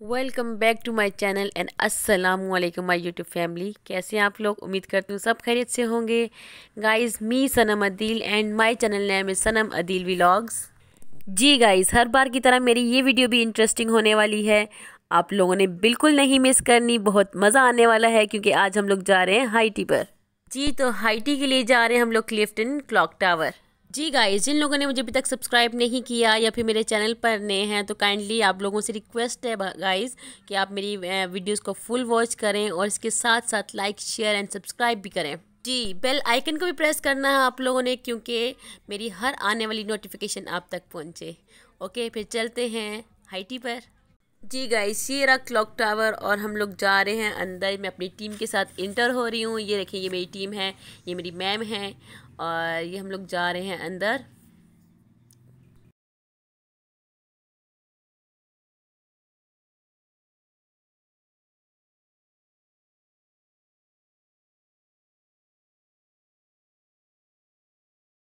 Welcome back to my channel and अस्सलाम वालेकुम my YouTube family कैसे हैं आप लोग? उम्मीद करती हूँ सब खैरियत से होंगे। Guys me Sanam Adeel and my channel name is Sanam Adeel vlogs ji guys हर बार की तरह मेरी ये वीडियो भी इंटरेस्टिंग होने वाली है। आप लोगों ने बिल्कुल नहीं मिस करनी। बहुत मज़ा आने वाला है क्योंकि आज हम लोग जा रहे हैं हाईटी पर। जी तो हाईटी के लिए जा रहे हैं हम लोग क्लिफ्टन क्लॉक टावर जी गाइस जिन लोगों ने मुझे अभी तक सब्सक्राइब नहीं किया या फिर मेरे चैनल पर नए हैं तो काइंडली आप लोगों से रिक्वेस्ट है गाइस कि आप मेरी वीडियोस को फुल वॉच करें और इसके साथ साथ लाइक शेयर एंड सब्सक्राइब भी करें। जी बेल आइकन को भी प्रेस करना है आप लोगों ने, क्योंकि मेरी हर आने वाली नोटिफिकेशन आप तक पहुँचे। ओके फिर चलते हैं हाईटी पर। जी गाइस ये रहा क्लॉक टावर और हम लोग जा रहे हैं अंदर। मैं अपनी टीम के साथ इंटर हो रही हूँ। ये देखिए ये मेरी टीम है, ये मेरी मैम है। और ये हम लोग जा रहे हैं अंदर।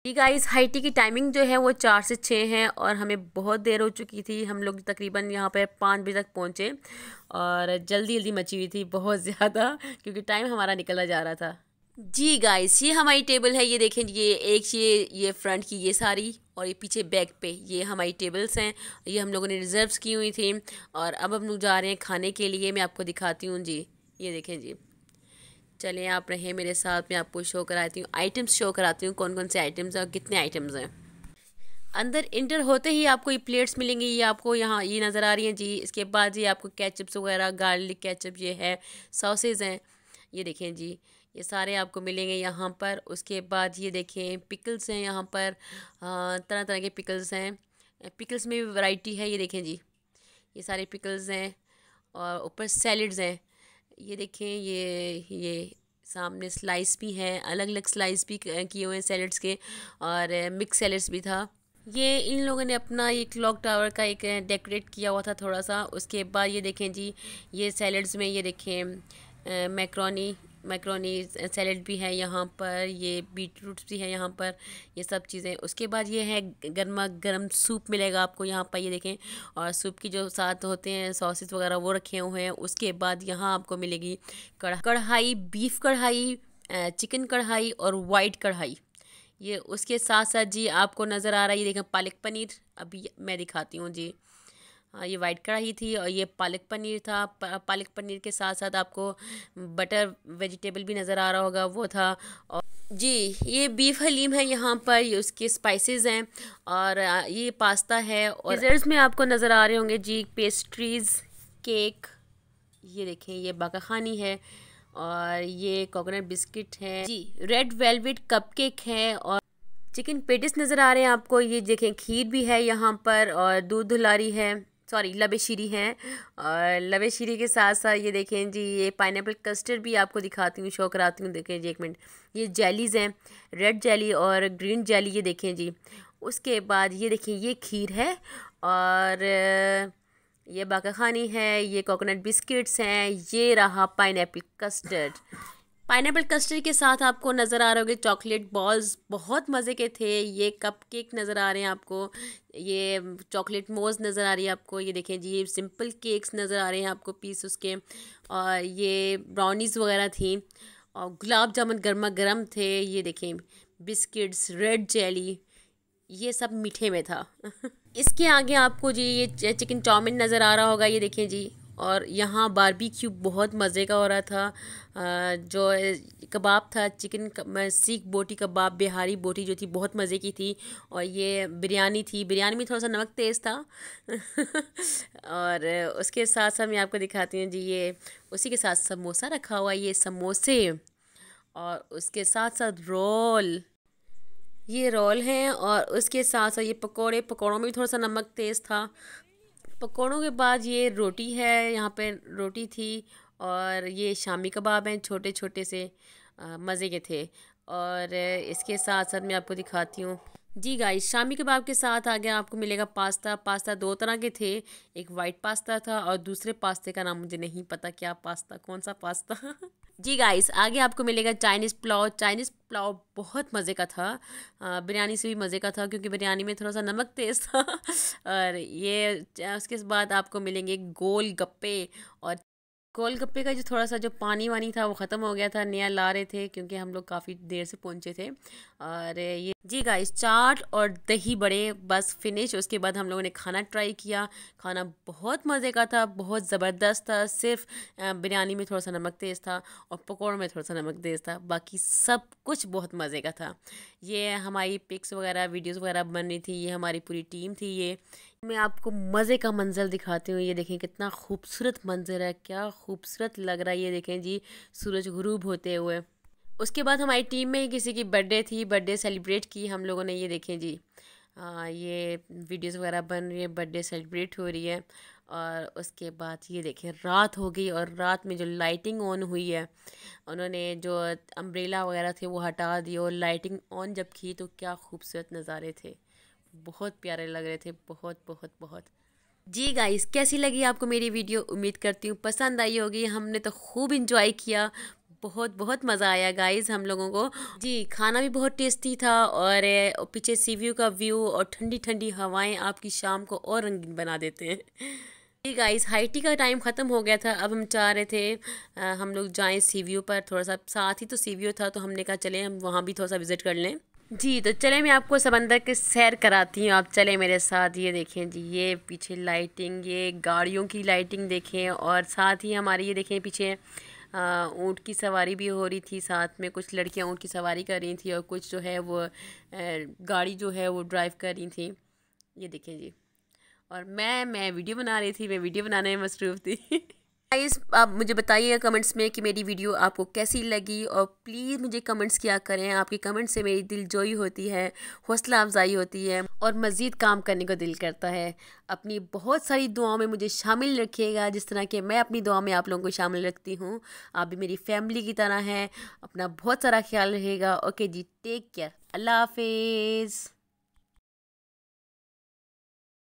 जी गाइस हाईटी की टाइमिंग जो है वो चार से छः है और हमें बहुत देर हो चुकी थी। हम लोग तकरीबन यहाँ पर पाँच बजे तक पहुँचे और जल्दी जल्दी मची हुई थी बहुत ज़्यादा, क्योंकि टाइम हमारा निकला जा रहा था। जी गाइस ये हमारी टेबल है, ये देखें, ये एक, ये ये फ्रंट की ये सारी और ये पीछे बैक पे, ये हमारी टेबल्स हैं, ये हम लोगों ने रिज़र्व्स की हुई थी और अब हम लोग जा रहे हैं खाने के लिए, मैं आपको दिखाती हूँ जी, ये देखें जी। चलें, आप रहें मेरे साथ, मैं आपको शो कराती हूँ आइटम्स शो कराती हूँ कौन कौन से आइटम्स हैं और कितने आइटम्स हैं। अंदर इंटर होते ही आपको ये प्लेट्स मिलेंगी, ये आपको यहाँ, ये नज़र आ रही हैं जी, इसके बाद ये आपको कैचअप्स वगैरह गार्लिक कैचअप ये है सॉसेज हैं, ये देखें जी। ये सारे आपको मिलेंगे यहाँ पर। उसके बाद ये देखें पिकल्स हैं यहाँ पर। तरह तरह के पिकल्स हैं। पिकल्स में भी वैरायटी है, ये देखें जी। ये सारे पिकल्स हैं और ऊपर सैलड्स हैं। ये देखें, ये ये सामने स्लाइस भी हैं अलग अलग स्लाइस भी किए हुए हैं सैलड्स के और मिक्स सैलड्स भी था। ये इन लोगों ने अपना ये क्लॉक टावर का एक डेकोरेट किया हुआ था थोड़ा सा उसके बाद ये देखें जी, ये सैलड्स में ये देखें मैक्रोनी मैक्रोनी सैलड भी है यहाँ पर, ये बीट रूट्स भी है यहाँ पर, ये सब चीज़ें। उसके बाद ये है गर्मा गर्म सूप मिलेगा आपको यहाँ पर, ये देखें। और सूप की जो साथ होते हैं, सॉसेस वगैरह, वो रखे हुए हैं। उसके बाद यहाँ आपको मिलेगी कढ़ा, कढ़ाई, बीफ कढ़ाई चिकन कढ़ाई और वाइट कढ़ाई। ये उसके साथ साथ जी आपको नज़र आ रहा है, ये देखें, पालक पनीर। अभी मैं दिखाती हूँ जी। ये वाइट कढ़ाई थी और ये पालक पनीर था। पालक पनीर के साथ साथ आपको बटर वेजिटेबल भी नज़र आ रहा होगा, वो था। और जी, ये बीफ हलीम है यहाँ पर, ये उसके स्पाइसेस हैं और ये पास्ता है और डिज़र्ट्स में आपको नज़र आ रहे होंगे जी, पेस्ट्रीज़, केक, ये देखें, ये बाकाखानी है और ये कोकोनट बिस्किट है। जी, रेड वेलवेट कपकेक है और चिकन पेटिस नज़र आ रहे हैं आपको, ये देखें, खीर भी है यहाँ पर और दूध धुलारी है। सॉरी, लबे शीरी हैं। और लबे शीरी के साथ साथ ये देखें जी, ये पाइन कस्टर्ड भी आपको दिखाती हूँ शो कराती हूँ, देखें जी एक मिनट। ये जेलीज़ हैं रेड जेली और ग्रीन जेली ये देखें जी। उसके बाद ये देखें, ये खीर है और ये बाका खानी है, ये कोकोनट बिस्किट्स हैं, ये रहा पाइन कस्टर्ड पाइन कस्टर्ड के साथ आपको नज़र आ रहे होंगे चॉकलेट बॉल्स। बहुत मज़े के थे। ये कप केक नज़र आ रहे हैं आपको। ये चॉकलेट मोज नज़र आ रही है आपको। ये देखें जी, ये सिंपल केक्स नज़र आ रहे हैं आपको पीस उसके। और ये ब्राउनीज़ वगैरह थी। और गुलाब जामुन गर्मा गर्म थे। ये देखें बिस्किट्स रेड जेली ये सब मीठे में था। इसके आगे आपको जी, ये चिकन चाउमिन नज़र आ रहा होगा। ये देखें जी और यहाँ बारबेक्यू बहुत मज़े का हो रहा था। जो कबाब था चिकन सीख बोटी कबाब, बिहारी बोटी जो थी, बहुत मज़े की थी। और ये बिरयानी थी। बिरयानी में थोड़ा सा नमक तेज़ था। और उसके साथ साथ मैं आपको दिखाती हूँ जी, ये उसी के साथ समोसा रखा हुआ ये समोसे। और उसके साथ साथ रोल। ये रोल हैं और उसके साथ साथ ये पकोड़े, पकोड़ों में भी थोड़ा सा नमक तेज़ था। पकौड़ों के बाद ये रोटी है, यहाँ पे रोटी थी और ये शामी कबाब हैं छोटे छोटे से मज़े के थे। और इसके साथ साथ मैं आपको दिखाती हूँ जी गाइस शामी कबाब के साथ आगे आपको मिलेगा पास्ता। पास्ता दो तरह के थे, एक वाइट पास्ता था और दूसरे पास्ते का नाम मुझे नहीं पता क्या पास्ता कौन सा पास्ता। जी गाइस आगे आपको मिलेगा चाइनीज़ पुलाव चाइनीज़ पुलाव बहुत मज़े का था। बिरयानी से भी मज़े का था क्योंकि बिरयानी में थोड़ा सा नमक तेज़ था। और ये उसके बाद आपको मिलेंगे गोल गप्पे और गोलगप्पे का जो थोड़ा सा जो पानी वानी था वो ख़त्म हो गया था। नया ला रहे थे क्योंकि हम लोग काफ़ी देर से पहुँचे थे। और ये जी गाइस चाट और दही बड़े, बस फिनिश उसके बाद हम लोगों ने खाना ट्राई किया। खाना बहुत मज़े का था, बहुत ज़बरदस्त था। सिर्फ़ बिरयानी में थोड़ा सा नमक तेज़ था और पकौड़ों में थोड़ा सा नमक तेज़ था। बाकी सब कुछ बहुत मज़े का था। ये हमारी पिक्स वगैरह वीडियोज़ वगैरह बन रही थी, ये हमारी पूरी टीम थी ये। मैं आपको मज़े का मंज़र दिखाती हूँ। ये देखें कितना खूबसूरत मंज़र है, क्या खूबसूरत लग रहा है ये देखें जी, सूरज गुरूब होते हुए। उसके बाद हमारी टीम में ही किसी की बर्थडे थी बर्थडे सेलिब्रेट की हम लोगों ने ये देखें जी। आ, ये वीडियोस वगैरह बन रही है बर्थडे सेलिब्रेट हो रही है और उसके बाद ये देखें रात हो गई और रात में जो लाइटिंग ऑन हुई है उन्होंने जो अम्ब्रेला वगैरह थे वो हटा दिए और लाइटिंग ऑन जब की तो क्या खूबसूरत नज़ारे थे बहुत प्यारे लग रहे थे बहुत बहुत बहुत। जी गाइस कैसी लगी आपको मेरी वीडियो? उम्मीद करती हूँ पसंद आई होगी। हमने तो खूब इंजॉय किया बहुत बहुत मज़ा आया गाइस हम लोगों को। जी खाना भी बहुत टेस्टी था और पीछे सी व्यू का व्यू और ठंडी ठंडी हवाएँ आपकी शाम को और रंगीन बना देते हैं। जी गाइस हाईटी का टाइम ख़त्म हो गया था। अब हम चाह रहे थे आ, हम लोग जाएँ सी व्यू पर। थोड़ा सा साथ ही तो सी व्यू था तो हमने कहा चले हम वहाँ भी थोड़ा सा विज़िट कर लें। जी तो चले मैं आपको समंदर के सैर कराती हूँ। आप चले मेरे साथ। ये देखें जी ये पीछे लाइटिंग ये गाड़ियों की लाइटिंग देखें और साथ ही हमारे ये देखें पीछे ऊँट की सवारी भी हो रही थी साथ में। कुछ लड़कियाँ ऊँट की सवारी कर रही थी और कुछ जो है वो गाड़ी जो है वो ड्राइव कर रही थी। ये देखें जी। और मैं मैं वीडियो बना रही थी, मैं वीडियो बनाने में मसरूफ़ थी। गाइस आप मुझे बताइए कमेंट्स में कि मेरी वीडियो आपको कैसी लगी और प्लीज़ मुझे कमेंट्स किया करें। आपके कमेंट्स से मेरी दिल जोई होती है, हौसला अफजाई होती है और मज़ीद काम करने को दिल करता है। अपनी बहुत सारी दुआओं में मुझे शामिल रखिएगा, जिस तरह के मैं अपनी दुआ में आप लोगों को शामिल रखती हूँ। आप भी मेरी फैमिली की तरह हैं, अपना बहुत सारा ख्याल रहेगा ओके जी टेक केयर अल्लाह हाफिज़।